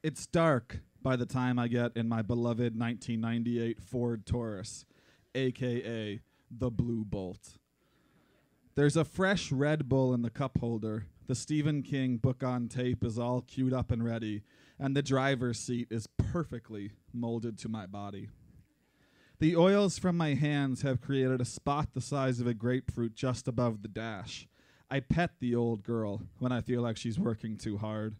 It's dark by the time I get in my beloved 1998 Ford Taurus, aka the Blue Bolt. There's a fresh Red Bull in the cup holder. The Stephen King book on tape is all queued up and ready, and the driver's seat is perfectly molded to my body. The oils from my hands have created a spot the size of a grapefruit just above the dash. I pet the old girl when I feel like she's working too hard.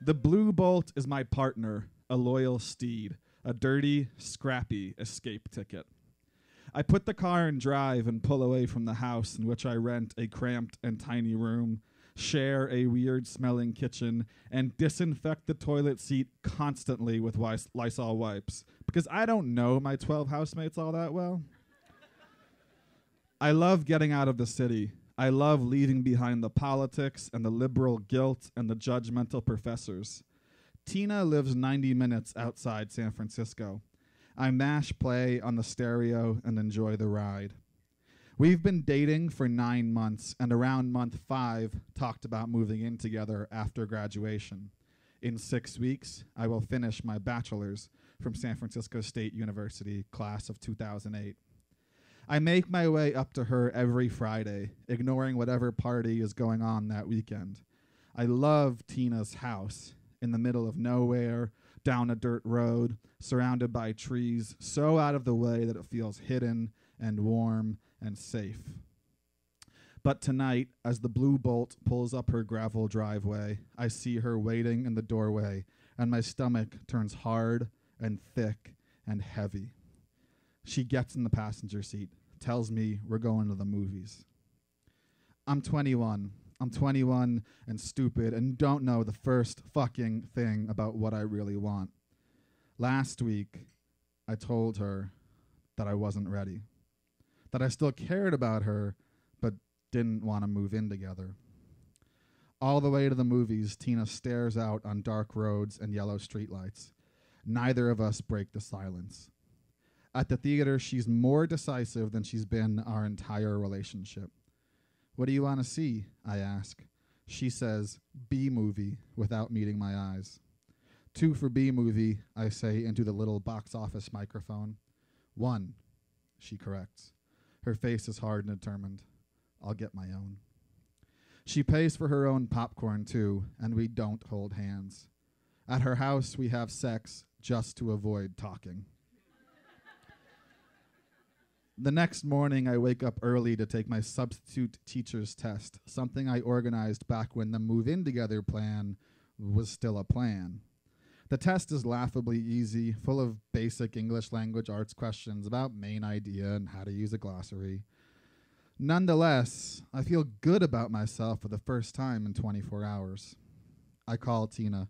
The Blue Bolt is my partner, a loyal steed, a dirty, scrappy escape ticket. I put the car in drive and pull away from the house in which I rent a cramped and tiny room, share a weird smelling kitchen, and disinfect the toilet seat constantly with Lys- Lysol wipes because I don't know my 12 housemates all that well. I love getting out of the city. I love leaving behind the politics and the liberal guilt and the judgmental professors. Tina lives 90 minutes outside San Francisco. I mash play on the stereo and enjoy the ride. We've been dating for nine months, and around month five, talked about moving in together after graduation. In six weeks, I will finish my bachelor's from San Francisco State University, class of 2008. I make my way up to her every Friday, ignoring whatever party is going on that weekend. I love Tina's house in the middle of nowhere, down a dirt road, surrounded by trees, so out of the way that it feels hidden and warm and safe. But tonight, as the blue bolt pulls up her gravel driveway, I see her waiting in the doorway, and my stomach turns hard and thick and heavy. She gets in the passenger seat, tells me we're going to the movies. I'm 21. I'm 21 and stupid and don't know the first fucking thing about what I really want. Last week, I told her that I wasn't ready, that I still cared about her, but didn't want to move in together. All the way to the movies, Tina stares out on dark roads and yellow streetlights. Neither of us break the silence. At the theater, she's more decisive than she's been our entire relationship. What do you want to see? I ask. She says, B movie, without meeting my eyes. Two for B movie, I say into the little box office microphone. One, she corrects. Her face is hard and determined. I'll get my own. She pays for her own popcorn, too, and we don't hold hands. At her house, we have sex just to avoid talking. The next morning, I wake up early to take my substitute teacher's test, something I organized back when the move in together plan was still a plan. The test is laughably easy, full of basic English language arts questions about main idea and how to use a glossary. Nonetheless, I feel good about myself for the first time in 24 hours. I call Tina.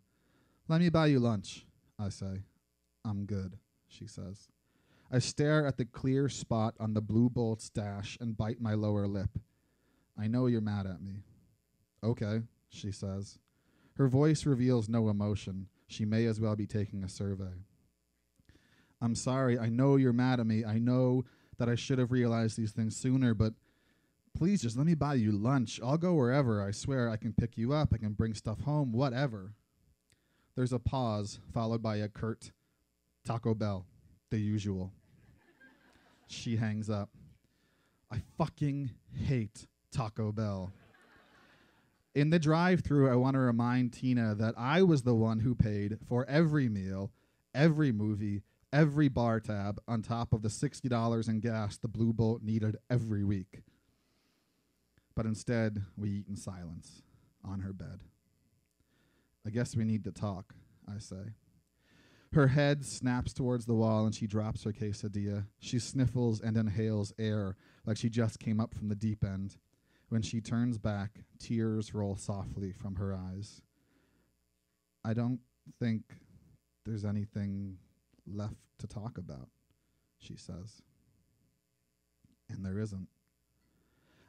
Let me buy you lunch, I say. I'm good, she says. I stare at the clear spot on the blue bolt's dash and bite my lower lip. I know you're mad at me. Okay, she says. Her voice reveals no emotion. She may as well be taking a survey. I'm sorry. I know you're mad at me. I know that I should have realized these things sooner, but please just let me buy you lunch. I'll go wherever. I swear I can pick you up. I can bring stuff home, whatever. There's a pause, followed by a curt Taco Bell the usual. she hangs up. I fucking hate Taco Bell. In the drive through, I want to remind Tina that I was the one who paid for every meal, every movie, every bar tab, on top of the $60 in gas the Blue Bolt needed every week. But instead, we eat in silence on her bed. I guess we need to talk, I say. Her head snaps towards the wall and she drops her quesadilla. She sniffles and inhales air like she just came up from the deep end. When she turns back, tears roll softly from her eyes. I don't think there's anything left to talk about, she says. And there isn't.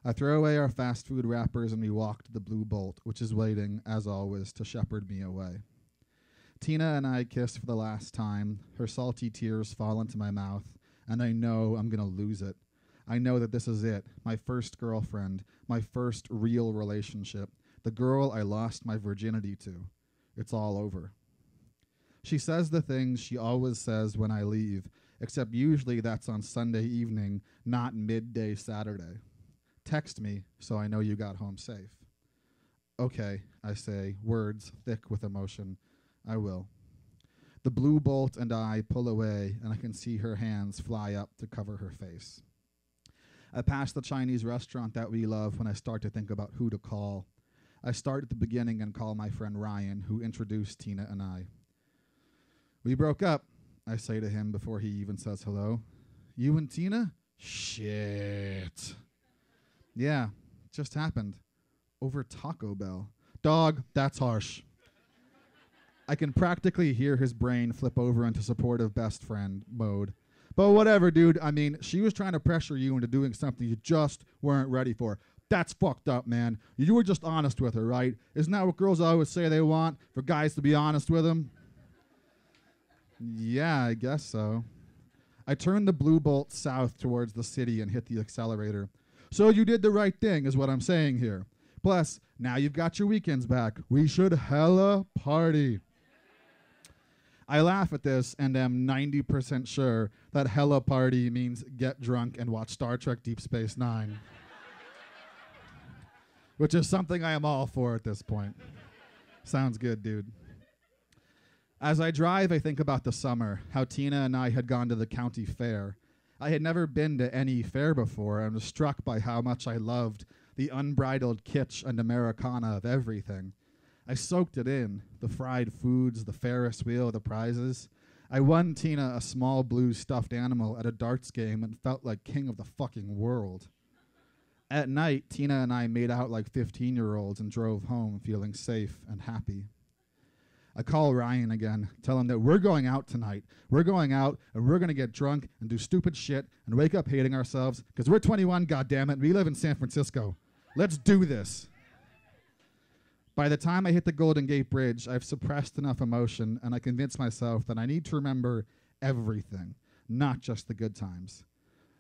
I throw away our fast food wrappers and we walk to the Blue Bolt, which is waiting, as always, to shepherd me away. Tina and I kiss for the last time. Her salty tears fall into my mouth, and I know I'm going to lose it. I know that this is it my first girlfriend, my first real relationship, the girl I lost my virginity to. It's all over. She says the things she always says when I leave, except usually that's on Sunday evening, not midday Saturday. Text me so I know you got home safe. Okay, I say, words thick with emotion. I will. The blue bolt and I pull away, and I can see her hands fly up to cover her face. I pass the Chinese restaurant that we love when I start to think about who to call. I start at the beginning and call my friend Ryan, who introduced Tina and I. We broke up, I say to him before he even says hello. You and Tina? Shit. Yeah, just happened. Over Taco Bell. Dog, that's harsh. I can practically hear his brain flip over into supportive best friend mode. But whatever, dude. I mean, she was trying to pressure you into doing something you just weren't ready for. That's fucked up, man. You were just honest with her, right? Isn't that what girls always say they want? For guys to be honest with them? Yeah, I guess so. I turned the blue bolt south towards the city and hit the accelerator. So you did the right thing, is what I'm saying here. Plus, now you've got your weekends back. We should hella party. I laugh at this and am 90% sure that hella party means get drunk and watch Star Trek Deep Space Nine. Which is something I am all for at this point. Sounds good, dude. As I drive, I think about the summer, how Tina and I had gone to the county fair. I had never been to any fair before and was struck by how much I loved the unbridled kitsch and Americana of everything. I soaked it in the fried foods, the Ferris wheel, the prizes. I won Tina a small blue stuffed animal at a darts game and felt like king of the fucking world. At night, Tina and I made out like 15 year olds and drove home feeling safe and happy. I call Ryan again, tell him that we're going out tonight. We're going out and we're going to get drunk and do stupid shit and wake up hating ourselves because we're 21, goddammit, we live in San Francisco. Let's do this. By the time I hit the Golden Gate Bridge, I've suppressed enough emotion and I convince myself that I need to remember everything, not just the good times.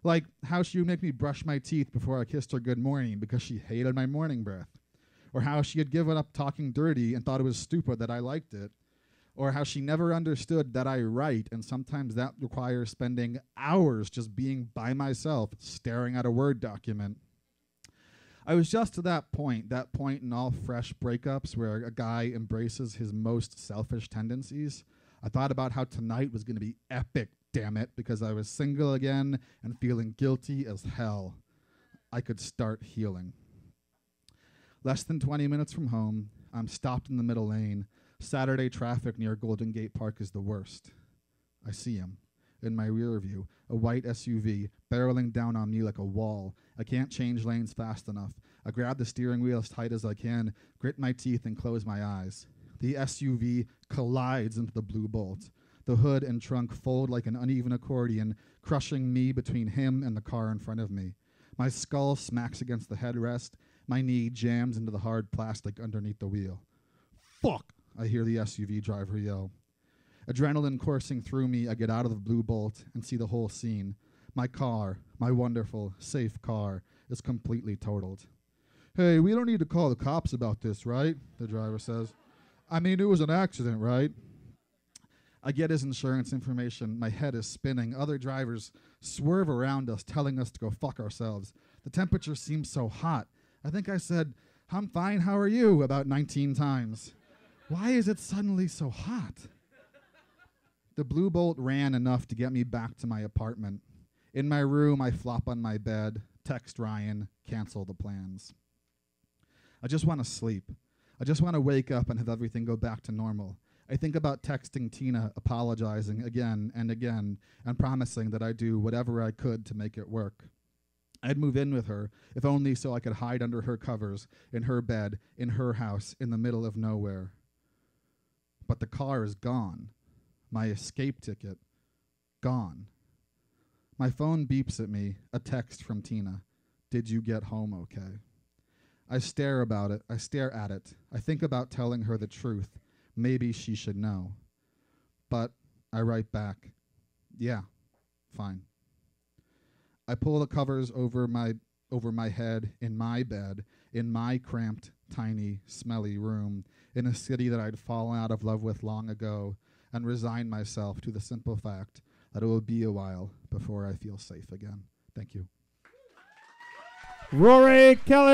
Like how she would make me brush my teeth before I kissed her good morning because she hated my morning breath or how she had given up talking dirty and thought it was stupid that I liked it, or how she never understood that I write, and sometimes that requires spending hours just being by myself staring at a Word document. I was just to that point, that point in all fresh breakups where a guy embraces his most selfish tendencies. I thought about how tonight was going to be epic, damn it, because I was single again and feeling guilty as hell. I could start healing. Less than 20 minutes from home, I'm stopped in the middle lane. Saturday traffic near Golden Gate Park is the worst. I see him in my rear view, a white SUV barreling down on me like a wall. I can't change lanes fast enough. I grab the steering wheel as tight as I can, grit my teeth, and close my eyes. The SUV collides into the blue bolt. The hood and trunk fold like an uneven accordion, crushing me between him and the car in front of me. My skull smacks against the headrest, my knee jams into the hard plastic underneath the wheel. Fuck! I hear the SUV driver yell. Adrenaline coursing through me, I get out of the blue bolt and see the whole scene. My car, my wonderful, safe car, is completely totaled. Hey, we don't need to call the cops about this, right? The driver says. I mean, it was an accident, right? I get his insurance information. My head is spinning. Other drivers swerve around us, telling us to go fuck ourselves. The temperature seems so hot. I think I said, I'm fine, how are you? about 19 times. Why is it suddenly so hot? The blue bolt ran enough to get me back to my apartment. In my room, I flop on my bed, text Ryan, cancel the plans. I just want to sleep. I just want to wake up and have everything go back to normal. I think about texting Tina, apologizing again and again, and promising that I'd do whatever I could to make it work. I'd move in with her, if only so I could hide under her covers, in her bed, in her house, in the middle of nowhere. But the car is gone. My escape ticket, gone. My phone beeps at me, a text from Tina. Did you get home okay? I stare about it. I stare at it. I think about telling her the truth. Maybe she should know. But I write back, yeah, fine. I pull the covers over my over my head in my bed in my cramped, tiny, smelly room. in a city that I'd fallen out of love with long ago and resign myself to the simple fact that it will be a while before I feel safe again. Thank you. Rory Kelly!